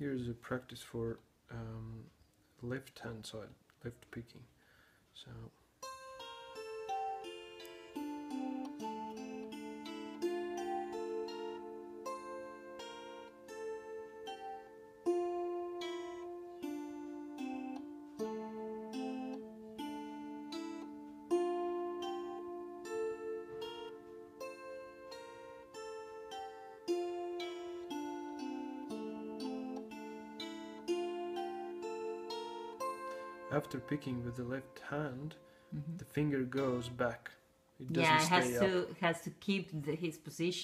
here's a practice for um, left hand side, left picking. So after picking with the left hand, Mhm. the finger goes back. It doesn't Yeah, it has stay to up. has to keep the, his position.